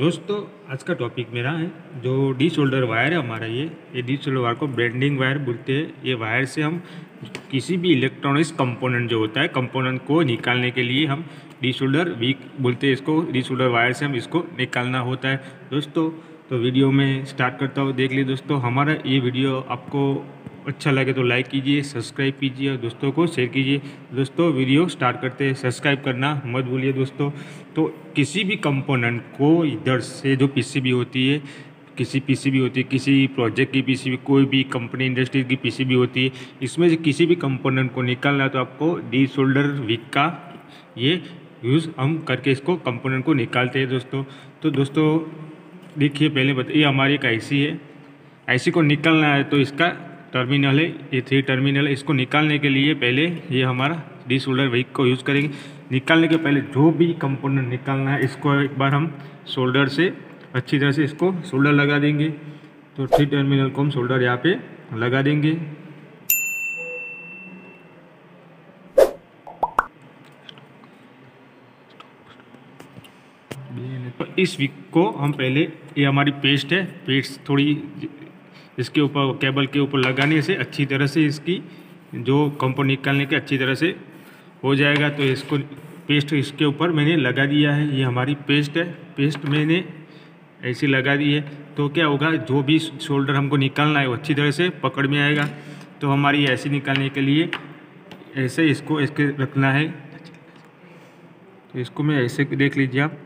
दोस्तों, आज का टॉपिक मेरा है, जो डी शोल्डर वायर है हमारा ये। ये डी शोल्डर वायर को ब्रेंडिंग वायर बोलते हैं। ये वायर से हम किसी भी इलेक्ट्रॉनिक्स कंपोनेंट जो होता है कंपोनेंट को निकालने के लिए हम डी शोल्डर वीक बोलते हैं इसको। डी शोल्डर वायर से हम इसको निकालना होता है। दोस्तों तो वीडियो में स्टार्ट करता हूँ। देख लीजिए दोस्तों, हमारा ये वीडियो आपको अच्छा लगे तो लाइक कीजिए सब्सक्राइब कीजिए और दोस्तों को शेयर कीजिए। दोस्तों वीडियो स्टार्ट करते हैं। सब्सक्राइब करना मत भूलिए दोस्तों। तो किसी भी कंपोनेंट को इधर से जो पीसीबी होती है, किसी पीसीबी होती है, किसी प्रोजेक्ट की पीसीबी कोई भी कंपनी इंडस्ट्री की पीसीबी होती है, इसमें से किसी भी कंपोनेंट को निकालना है तो आपको डी शोल्डर वीक का ये यूज़ हम करके इसको कंपोनेंट को निकालते हैं दोस्तों। तो दोस्तों, देखिए, पहले बताइए हमारी एक आईसी है। आईसी को निकालना है तो इसका टर्मिनल है, ये थ्री टर्मिनल है। इसको निकालने के लिए पहले ये हमारा डी शोल्डर वीक को यूज़ करेंगे। निकालने के पहले जो भी कंपोनेंट निकालना है, इसको एक बार हम शोल्डर से अच्छी तरह से इसको शोल्डर लगा देंगे। तो थ्री टर्मिनल को हम शोल्डर यहाँ पे लगा देंगे। तो इस वीक को हम पहले, ये हमारी पेस्ट है। पेस्ट थोड़ी इसके ऊपर केबल के ऊपर लगाने से अच्छी तरह से इसकी जो कंपोनेंट निकालने के अच्छी तरह से हो जाएगा। तो इसको पेस्ट इसके ऊपर मैंने लगा दिया है। ये हमारी पेस्ट है। पेस्ट मैंने ऐसे लगा दी है। तो क्या होगा? जो भी शोल्डर हमको निकालना है वो अच्छी तरह से पकड़ में आएगा। तो हमारी ऐसे निकालने के लिए ऐसे इसको, इसके रखना है। तो इसको मैं ऐसे देख लीजिए आप।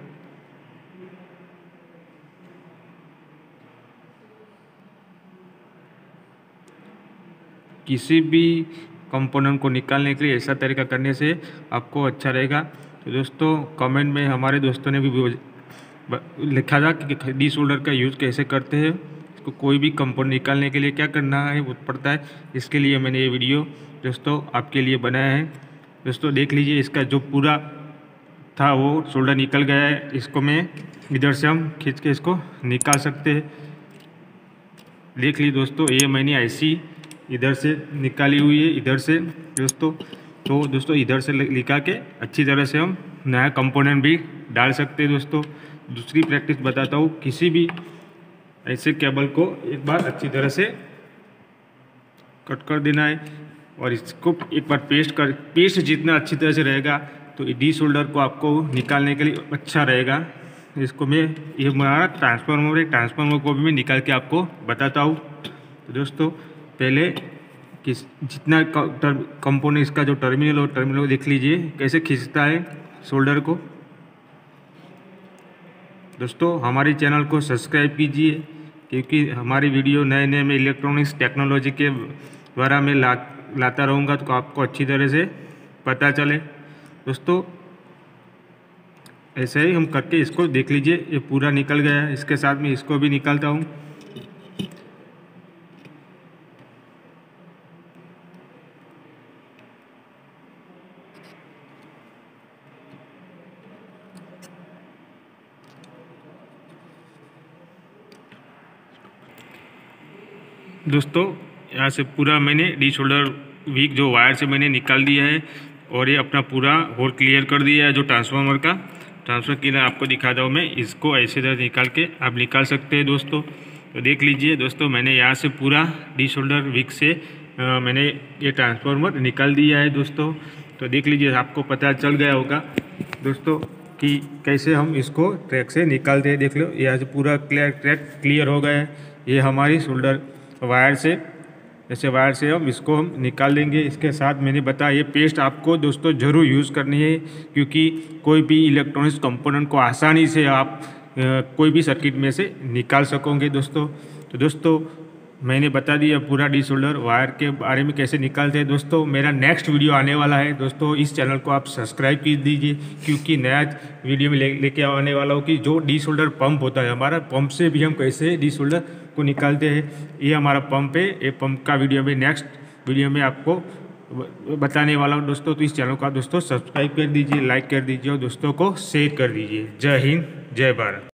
किसी भी कंपोनेंट को निकालने के लिए ऐसा तरीका करने से आपको अच्छा रहेगा। तो दोस्तों कमेंट में हमारे दोस्तों ने भी लिखा था कि डी शोल्डर का यूज़ कैसे करते हैं। इसको कोई भी कंपोनेंट निकालने के लिए क्या करना है, वो पड़ता है। इसके लिए मैंने ये वीडियो दोस्तों आपके लिए बनाया है। दोस्तों, देख लीजिए इसका जो पूरा था वो शोल्डर निकल गया है। इसको मैं इधर से हम खींच के इसको निकाल सकते हैं। देख लीजिए दोस्तों, ये मैंने ऐसी इधर से निकाली हुई है, इधर से, दोस्तों। तो दोस्तों, इधर से लिखा के अच्छी तरह से हम नया कंपोनेंट भी डाल सकते हैं, दोस्तों। दूसरी प्रैक्टिस बताता हूँ, किसी भी ऐसे केबल को एक बार अच्छी तरह से कट कर देना है और इसको एक बार पेस्ट कर पेस्ट जितना अच्छी तरह से रहेगा तो डी शोल्डर को आपको निकालने के लिए अच्छा रहेगा। इसको मैं, ये हमारा ट्रांसफार्मर है ट्रांसफार्मर को भी मैं निकाल के आपको बताता हूँ। तो दोस्तों पहले किस जितना कंपोनेंट इसका जो टर्मिनल हो टर्मिनल देख लीजिए, कैसे खींचता है शोल्डर को। दोस्तों, हमारे चैनल को सब्सक्राइब कीजिए, क्योंकि हमारी वीडियो नए नए में इलेक्ट्रॉनिक्स टेक्नोलॉजी के द्वारा मैं ला, लाता रहूँगा तो आपको अच्छी तरह से पता चले। दोस्तों, ऐसे ही हम करके इसको देख लीजिए, ये पूरा निकल गया है। इसके साथ में इसको भी निकालता हूँ। दोस्तों यहाँ से पूरा मैंने डी शोल्डर वीक जो वायर से मैंने निकाल दिया है और ये अपना पूरा होल क्लियर कर दिया है जो ट्रांसफार्मर का। ट्रांसफ़र की आपको दिखाता हूँ मैं इसको ऐसे तरह निकाल के आप निकाल सकते हैं दोस्तों। तो देख लीजिए दोस्तों मैंने यहाँ से पूरा डी शोल्डर वीक से आ, मैंने ये ट्रांसफार्मर निकाल दिया है दोस्तों। तो देख लीजिए आपको पता चल गया होगा दोस्तों कि कैसे हम इसको ट्रैक से निकालते हैं। देख लो यहाँ से पूरा क्लियर ट्रैक क्लियर हो गया है। ये हमारी शोल्डर वायर से, ऐसे वायर से हम इसको हम निकाल देंगे इसके साथ मैंने बताया, ये पेस्ट आपको दोस्तों ज़रूर यूज़ करनी है, क्योंकि कोई भी इलेक्ट्रॉनिक्स कंपोनेंट को आसानी से आप कोई भी सर्किट में से निकाल सकोगे दोस्तों। तो दोस्तों मैंने बता दिया पूरा डी शोल्डर वायर के बारे में कैसे निकालते हैं। दोस्तों, मेरा नेक्स्ट वीडियो आने वाला है। दोस्तों, इस चैनल को आप सब्सक्राइब कर दीजिए, क्योंकि नया वीडियो में लेके ले आने वाला हो कि जो डी शोल्डर पंप होता है, हमारा पंप से भी हम कैसे डी शोल्डर को निकालते हैं, ये हमारा पंप है। ये पंप का वीडियो में नेक्स्ट वीडियो में आपको बताने वाला हूँ। दोस्तों तो इस चैनल को दोस्तों सब्सक्राइब कर दीजिए लाइक कर दीजिए और दोस्तों को शेयर कर दीजिए। जय हिंद, जय भारत।